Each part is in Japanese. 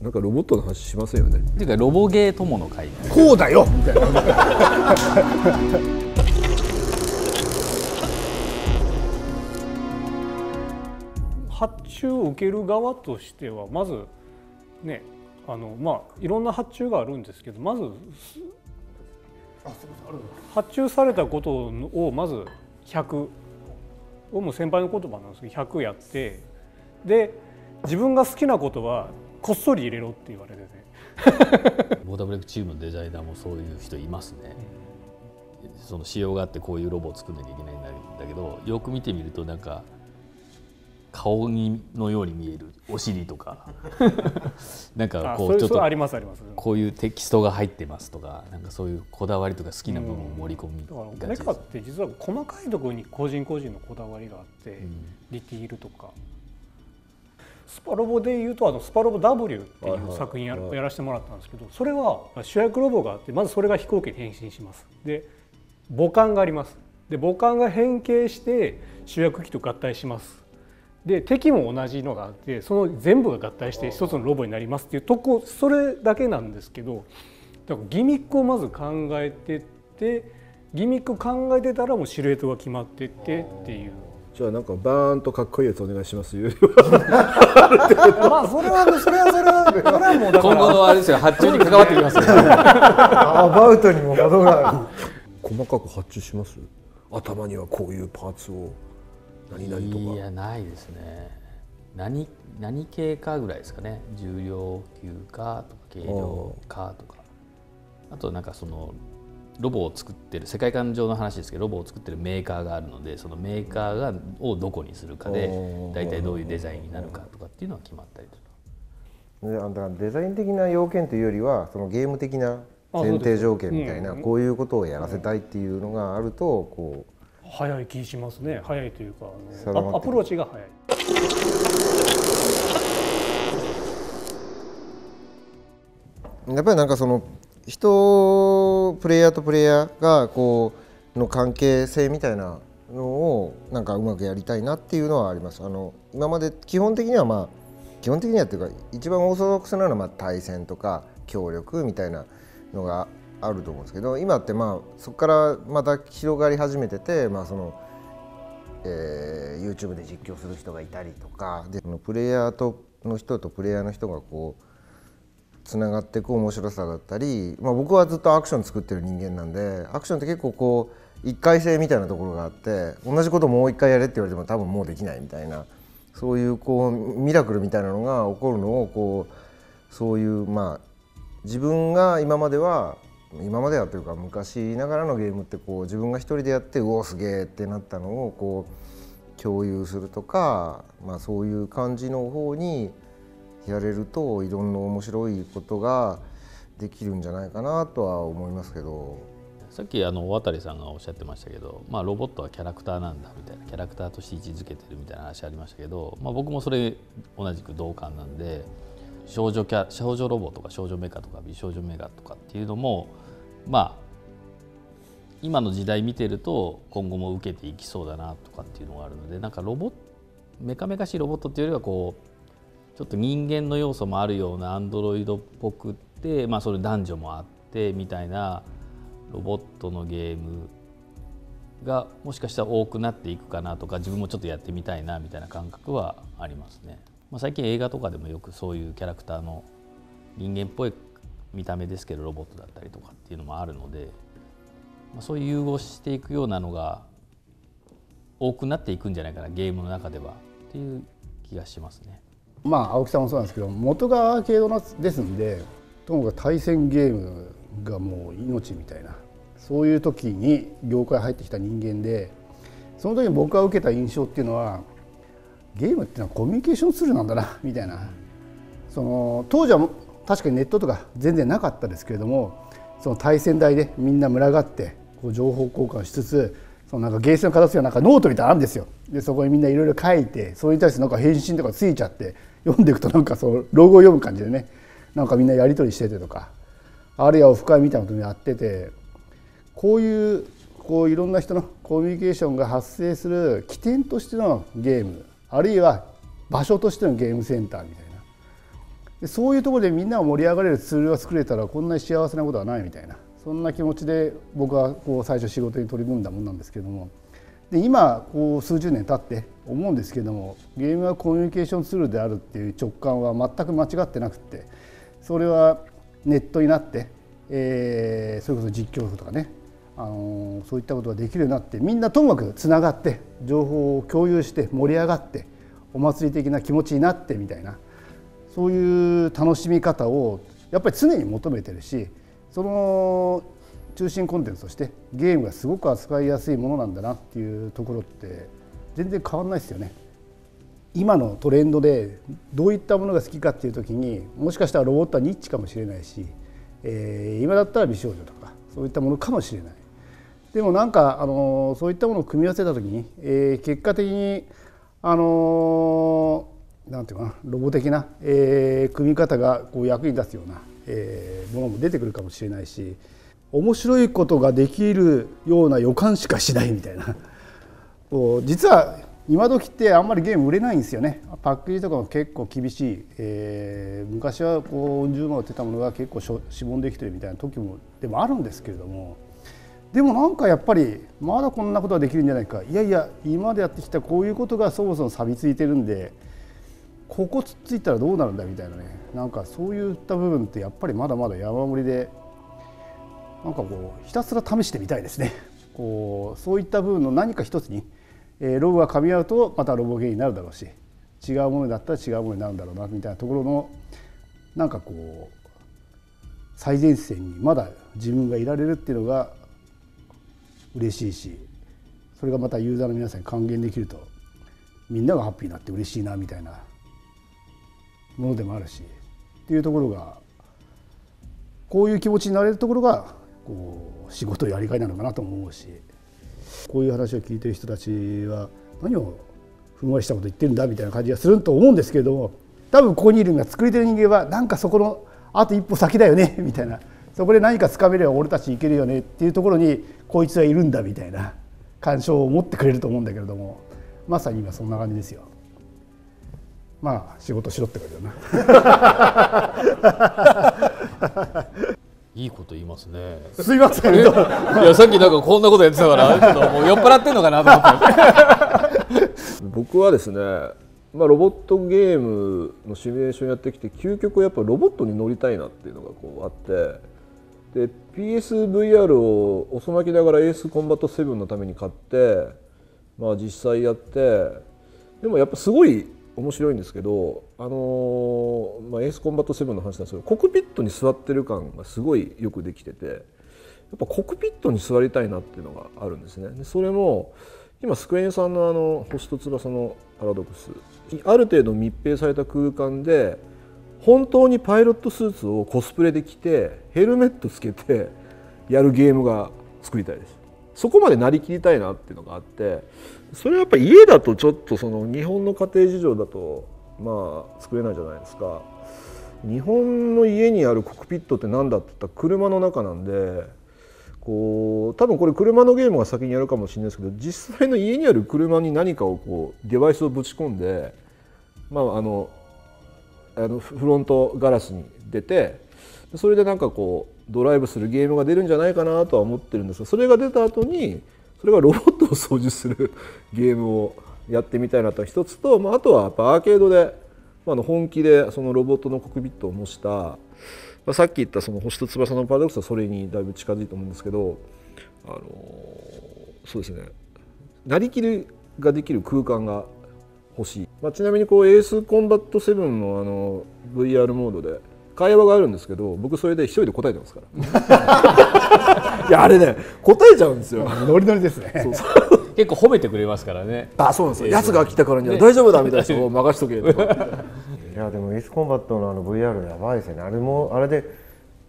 なんかロボットの話しませんよね。っていうかロボゲー友の会。こうだよ！みたいな発注を受ける側としてはまずねあのまあいろんな発注があるんですけどまず発注されたことをまず100をもう先輩の言葉なんですけど100やってで自分が好きなことはこっそり入れろって言われてて。ボーダーブレイクチームのデザイナーもそういう人いますね、その仕様があってこういうロボを作んなきゃいけないんだけどよく見てみるとなんか顔にのように見えるお尻とか。なんかこうちょっとありますあります。こういうテキストが入ってますとかなんかそういうこだわりとか好きな部分を盛り込みがちメカって実は細かいところに個人個人のこだわりがあって、うん、ディティールとかスパロボでいうとあのスパロボ W っていう作品ややらせてもらったんですけどそれは主役ロボがあってまずそれが飛行機に変身します。で母艦があります。で母艦が変形して主役機と合体します。で敵も同じのがあってその全部が合体して一つのロボになりますっていうとこそれだけなんですけどだからギミックをまず考えてってギミック考えてたらもうシルエットが決まってってっていう。じゃあなんかバーンとかっこいいやつお願いしますまあそれはそれはそれはそれはもう今後のあれですよ発注に関わってきますよ。アバウトにも窓がある細かく発注します頭にはこういうパーツを何々とか。いやないですね。何何系かぐらいですかね。重量級かとか軽量かとか。あとなんかそのロボを作ってる世界観上の話ですけどロボを作ってるメーカーがあるのでそのメーカーがをどこにするかで大体どういうデザインになるかとかっていうのは決まったりと。か。だからデザイン的な要件というよりはそのゲーム的な前提条件みたいなこういうことをやらせたいっていうのがあるとこう早い気しますね。早いというかアプローチが早い。やっぱりなんかその人プレイヤーとプレイヤーがこうの関係性みたいなのをなんかうまくやりたいなっていうのはあります。あの今まで基本的にはまあ基本的にはっていうか一番オーソドックスなのはまあ対戦とか協力みたいなのがあると思うんですけど今ってまあそこからまた広がり始めてて、まあそのえー、YouTube で実況する人がいたりとかでプレイヤーとの人とプレイヤーの人がこうつながっていく面白さだったり、まあ、僕はずっとアクション作ってる人間なんでアクションって結構こう一回性みたいなところがあって同じこともう一回やれって言われても多分もうできないみたいなそういうこうミラクルみたいなのが起こるのをこうそういうまあ自分が今までは今まではというか昔ながらのゲームってこう自分が一人でやってうおすげえってなったのをこう共有するとか、まあ、そういう感じの方にやれるといろんな面白いことができるんじゃないかなとは思いますけど。さっきあの渡さんがおっしゃってましたけど、まあ、ロボットはキャラクターなんだみたいなキャラクターとして位置づけてるみたいな話ありましたけど、まあ、僕もそれ同じく同感なんで少女キャ少女ロボとか少女メカとか美少女メカとかっていうのもまあ今の時代見てると今後も受けていきそうだなとかっていうのがあるのでなんかロボメカメカしいロボットっていうよりはこうちょっと人間の要素もあるようなアンドロイドっぽくって、まあ、それ男女もあってみたいなロボットのゲームがもしかしたら多くなっていくかなとか自分もちょっとやってみたいなみたいな感覚はありますね。まあ、最近映画とかでもよくそういうキャラクターの人間っぽい見た目ですけどロボットだったりとかっていうのもあるので、まあ、そういう融合していくようなのが多くなっていくんじゃないかなゲームの中ではっていう気がしますね。まあ青木さんもそうなんですけど元がアーケードですんでともかく対戦ゲームがもう命みたいなそういう時に業界入ってきた人間でその時に僕が受けた印象っていうのはゲームっていうのはコミュニケーションツールなんだなみたいな。その当時は確かにネットとか全然なかったですけれどもその対戦台でみんな群がってこう情報交換しつつそのなんかゲーセンの形がなんかノートみたいなのあるんですよ。でそこにみんないろいろ書いてそれに対してなんか返信とかついちゃって 読んでいくとなんかそのロゴを読む感じでねなんかみんなやり取りしててとかあるいはオフ会みたいなこともやっててこういうこういろんな人のコミュニケーションが発生する起点としてのゲームあるいは場所としてのゲームセンターみたいな。でそういうところでみんなが盛り上がれるツールが作れたらこんなに幸せなことはないみたいな。そんな気持ちで僕はこう最初仕事に取り組んだもんなんですけども。で今こう数十年経って思うんですけどもゲームはコミュニケーションツールであるっていう直感は全く間違ってなくてそれはネットになって、えー、それこそ実況とかね、あのそういったことができるようになってみんなともかくつながって情報を共有して盛り上がってお祭り的な気持ちになってみたいなそういう楽しみ方をやっぱり常に求めてるしその中心コンテンツとしてゲームがすごく扱いやすいものなんだなっていうところって全然変わんないですよね。今のトレンドでどういったものが好きかっていう時にもしかしたらロボットはニッチかもしれないし、えー今だったら美少女とかそういったものかもしれないでもなんかあのそういったものを組み合わせた時に、えー結果的にあのなんていうかなロボ的な、えー組み方がこう役に立つような、えーものも出てくるかもしれないし面白いことができるような予感しかしないみたいな。実は今時ってあんまりゲーム売れないんですよね。パッケージとかも結構厳しい、えー昔はこう10万売ってたものが結構しょしぼんできてるみたいな時もでもあるんですけれども。でもなんかやっぱりまだこんなことができるんじゃないか。いやいや今までやってきたこういうことがそもそも錆びついてるんでここつっついたらどうなるんだみたいなね。なんかそういった部分ってやっぱりまだまだ山盛りでなんかこうひたすら試してみたいですね。こうそういった部分の何か一つに、えーロボが噛み合うとまたロボゲーになるだろうし違うものだったら違うものになるんだろうなみたいなところのなんかこう最前線にまだ自分がいられるっていうのが嬉しいしそれがまたユーザーの皆さんに還元できるとみんながハッピーになって嬉しいなみたいなものでもあるしっていうところがこういう気持ちになれるところがこう仕事やりがいなのかなと思うしこういう話を聞いてる人たちは何をふんわりしたこと言ってるんだみたいな感じがすると思うんですけれども多分ここにいるのが作り手の人間はなんかそこのあと一歩先だよね みたいなそこで何かつかめれば俺たちいけるよねっていうところにこいつはいるんだみたいな感傷を持ってくれると思うんだけれどもまさに今そんな感じですよ。まあ仕事しろってことだな。いいこと言いますねすいません。いやさっきなんかこんなことやってたからちょっともう酔っ払ってんのかなと思った 僕はですね、まあ、ロボットゲームのシミュレーションやってきて究極やっぱロボットに乗りたいなっていうのがこうあってで PSVR を遅まきながらエースコンバット7のために買って、まあ、実際やってでもやっぱすごい面白いんですけど、あのーまあ、エースコンバット7の話なんですけどコクピットに座ってる感がすごいよくできててやっぱコクピットに座りたいなっていうのがあるんですね。でそれも今スクエニさんのあの星と翼のパラドックスある程度密閉された空間で本当にパイロットスーツをコスプレで着てヘルメットつけてやるゲームが作りたいですそこまでなりきりたいなっていうのがあってそれはやっぱり家だとちょっとその日本の家庭事情だとまあ作れないじゃないですか。日本の家にあるコックピットって何だって言ったら車の中なんでこう多分これ車のゲームが先にやるかもしれないですけど実際の家にある車に何かをこうデバイスをぶち込んでまああのあのフロントガラスに出てそれでなんかこうドライブするゲームが出るんじゃないかなとは思ってるんですがそれが出た後にそれがロボットを操縦するゲームをやってみたいなと一つと、まあ、あとはやっぱアーケードで、まあ、あの本気でそのロボットのコックピットを模した、まあ、さっき言ったその星と翼のパラドックスはそれにだいぶ近づいて思うんですけどあのそうですね。なりきりができる空間が欲しい、まあ、ちなみにこうエースコンバット7のあの VR モードで会話があるんですけど僕それで一人で答えてますから。いやあれね答えちゃうんですよ。ノリノリですね。結構褒めてくれますからね。あそうなんですよ。奴が来たからには大丈夫だみたいな人を 任しとけと。かいやでもエースコンバットのあの VR やばいですよね。あれもあれで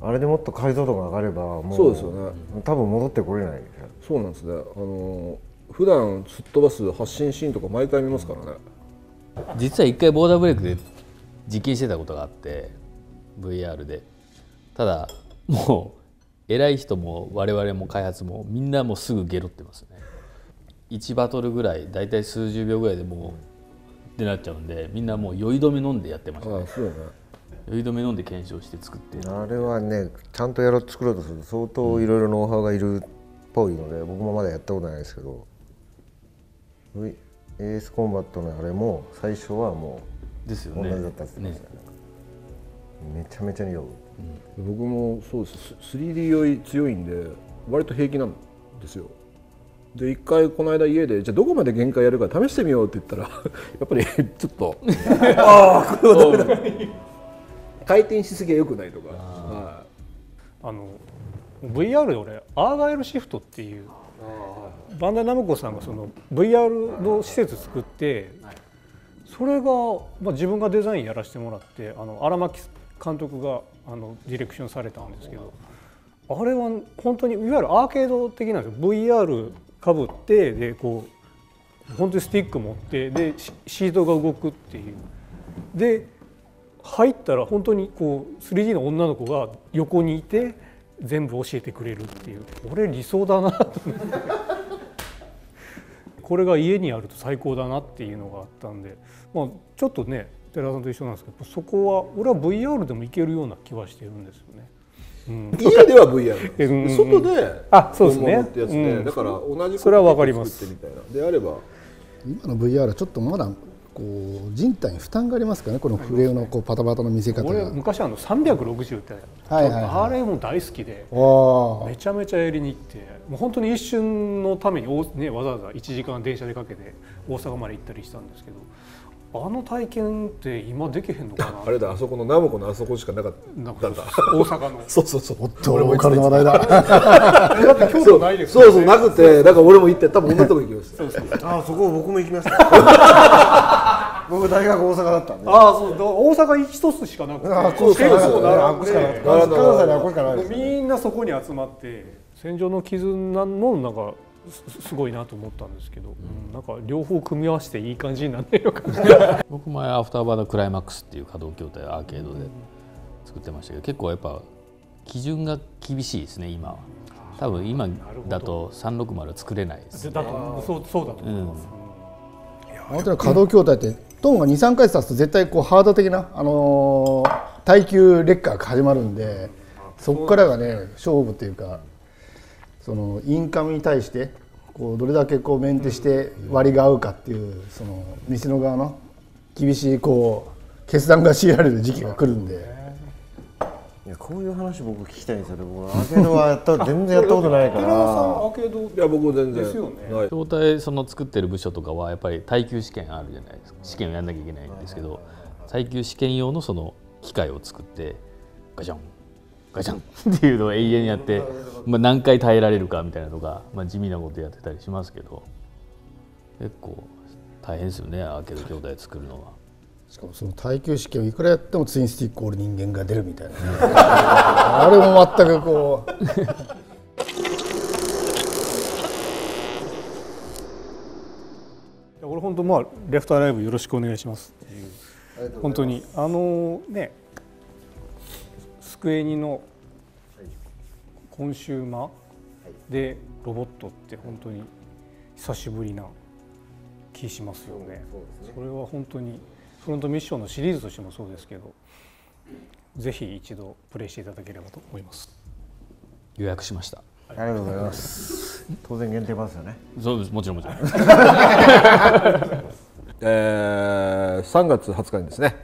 あれでもっと解像度が上がればもうそうですよね。多分戻ってこれないそうなんですね。あの普段すっ飛ばす発信シーンとか毎回見ますからね。実は一回ボーダーブレイクで実験してたことがあって VR で。ただもう偉い人も我々も開発もみんなもうすぐゲロってますね。1バトルぐらい大体数十秒ぐらいでもうってなっちゃうんでみんなもう酔い止め飲んでやってましたね。酔い止め飲んで検証して作って。あれはねちゃんとやろう作ろうとすると相当いろいろノウハウがいるっぽいので、僕もまだやったことないですけど V- AS コンバットのあれも最初はもう同ですよね。じだったって言ってましたよねめちゃめちゃに酔う。僕もそうです。ス 3D 酔い強いんで割と平気なんですよ。で一回この間家でじゃあどこまで限界やるか試してみようって言ったら やっぱりちょっと。ああこれはダメだ回転しすぎは良くないとか。はあの VR で俺アーガイルシフトっていうバンダイナムコさんがその VR の施設作ってそれが、まあ、自分がデザインやらせてもらってあの荒牧監督があのディレクションされたんですけどあれは本当にいわゆるアーケード的なんですよ。VR かぶってでこう本当にスティック持ってでシートが動くっていう。で入ったら本当にこう 3D の女の子が横にいて全部教えてくれるっていう。これ理想だなと思って。これが家にあると最高だなっていうのがあったんで、まあ、ちょっとね寺田さんと一緒なんですけどそこは俺は VR でもいけるような気はしてるんですよね。うん。い家では VR なんですうんうん。うん外であそうですね。本物ってやつで、うん。だから同じそれはわかります。作ってみたいな。であれば。今の VR はちょっとまだこう人体に負担がありますからね。このフレームのこうパタパタの見せ方俺が。昔あの360って、はいはいはい。あれも大好きでわめちゃめちゃやりに行ってもう本当に一瞬のためにお、ね、わざわざ1時間電車でかけて大阪まで行ったりしたんですけどあの体験って今できへんのかな？あれだあそこのナムコのあそこしかなかったんだ。大阪の。そうそうそう。あ、とローカルの話題だ。だって京都ないですそうそうなくてだから俺も行って多分同じとこ行きました。ああそこ僕も行きました。僕大学大阪だったんで。ああそう。だ大阪一つしかなくて。あこうしかなかったねあここしかなかった。関西にはここしかないですみんなそこに集まって。戦場の絆もなんかすすごいなと思ったんですけど、うん。なんか両方組み合わせていい感じになってるのかな。僕前アフターバードクライマックスっていう稼働筐体をアーケードで作ってましたけど結構やっぱ基準が厳しいですね今は。多分今だと360作れないですだとそうそうだと思います、本当に可動筐体ってトーンが23回経つと絶対こうハード的な、あのー耐久劣化が始まるんでそこからがね。勝負っていうかそのインカムに対してこうどれだけこうメンテして割りが合うかっていうその店の側の厳しいこう決断が強いられる時期が来るんで。いやこういう話僕聞きたいんですよ。ね僕アーケードはやった全然やったことないか寺田さんらアーケード？いや僕全然。ですよね。はい。筐体その作ってる部署とかはやっぱり耐久試験あるじゃないですか。試験をやんなきゃいけないんですけど耐久試験用のその機械を作ってガチャンガチャン。っていうのを永遠にやって、まあ、何回耐えられるかみたいなのが、まあ、地味なことやってたりしますけど。結構大変ですよねアーケード筐体作るのは。しかもその耐久試験をいくらやってもツインスティック折る人間が出るみたいなね。あれも全くこう。俺本当まあレフトアライブよろしくお願いしますっていう。本当にあのねスクエニのコンシューマーでロボットって本当に久しぶりな気しますよね。それは本当にフロントミッションのシリーズとしてもそうですけどぜひ一度プレイしていただければと思います。予約しました。ありがとうございます。当然限定版ですよね。そうです。もちろんもちろん。えー3月20日にですね、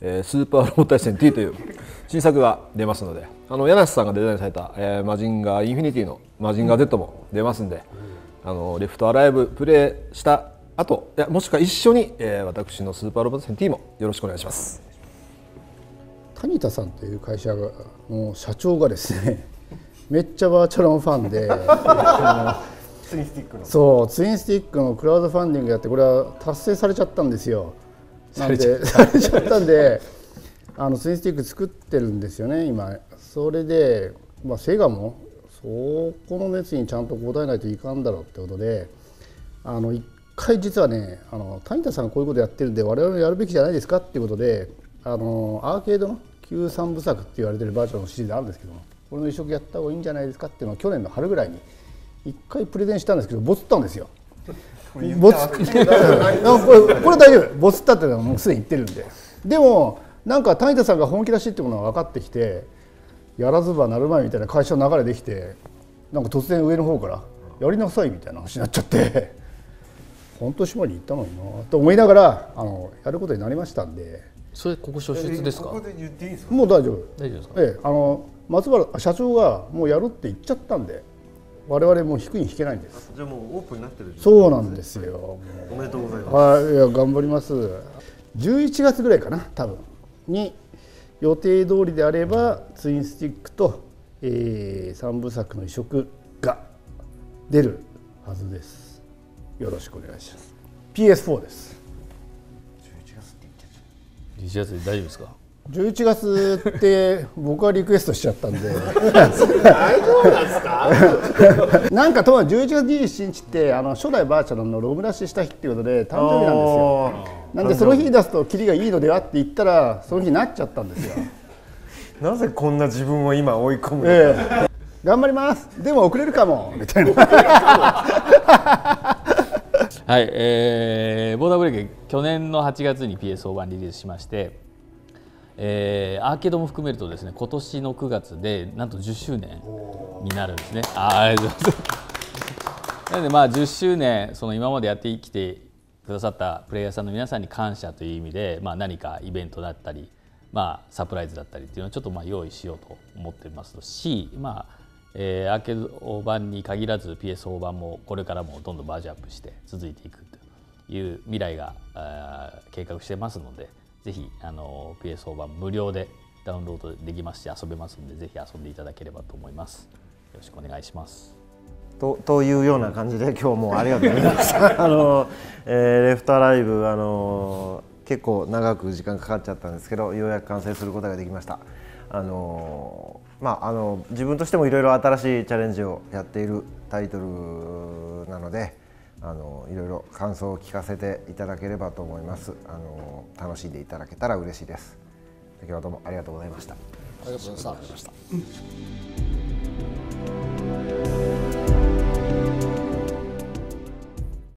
えースーパーロボ対戦 T という新作が出ますのであの柳瀬さんがデザインされた、えーマジンガーインフィニティのマジンガー Z も出ますんで、あのレフトアライブプレイした後いやもしくは一緒に、えー私のスーパーロボ対戦 T もよろしくお願いします。谷田さんという会社の社長がですね めっちゃバーチャルのファンで ツインスティックの。そうツインスティックのクラウドファンディングやってこれは達成されちゃったんですよ。なんでされちゃったんであのツインスティック作ってるんですよね今。それで、まあ、セガもそこの熱にちゃんと応えないといかんだろうってことであの一回実はねあの谷田さんがこういうことやってるんで我々もやるべきじゃないですかっていうことであのアーケードの旧三部作って言われてるバーチャルのシリーズあるんですけどもこれの移植やった方がいいんじゃないですかっていうのを去年の春ぐらいに一回プレゼンしたんですけどボツったんですよ。ボツ これこれ大丈夫。ボツったっていうのはもうすでに言ってるんで。でもなんか谷田さんが本気出しってものが分かってきてやらずばなるまいみたいな会社の流れできてなんか突然上の方からやりなさいみたいな話になっちゃって本当島に行ったのになと思いながらあのやることになりましたんで。それここ初出ですか？ここで言っていいですか？もう大丈夫。大丈夫ですか？ええあの松原社長がもうやるって言っちゃったんで我々もう引くに引けないんです。じゃあもうオープンになってるそうなんですよ。もう。おめでとうございます。はい、いや頑張ります。11月ぐらいかな、多分に予定通りであればツインスティックと、えー、3部作の移植が出るはずです。よろしくお願いします。PS4 です。11月で大丈夫ですか？11月って僕はリクエストしちゃったんでなんか？とは11月27日ってあの初代バーチャルのロムラシした日っていうことで誕生日なんですよなんでその日に出すとキリがいいのではって言ったらその日になっちゃったんですよ。なぜこんな自分を今追い込むのか、ええ。頑張ります。でも遅れるかも。みたいな。はい、えー、ボーダーブレイク去年の8月に PSO 版リリースしまして、えーアーケードも含めるとですね今年の9月でなんと10周年になるんですね。あーありがとうございますなのでまあ10周年その今までやってきてくださったプレイヤーさんの皆さんに感謝という意味で、まあ、何かイベントだったり、まあ、サプライズだったりっていうのをちょっとまあ用意しようと思ってますし、まあえーアーケード版に限らず PSO 版もこれからもどんどんバージョンアップして続いていくという未来が計画してますのでぜひあの PSO 版無料でダウンロードできますし遊べますのでぜひ遊んでいただければと思います。よろしくお願いします。とというような感じで今日もありがとうございました。あの、えーレフトアライブあの結構長く時間かかっちゃったんですけどようやく完成することができました。あのまああの自分としてもいろいろ新しいチャレンジをやっているタイトルなのであのいろいろ感想を聞かせていただければと思います。あの楽しんでいただけたら嬉しいです。先ほどもありがとうございました。ありがとうございました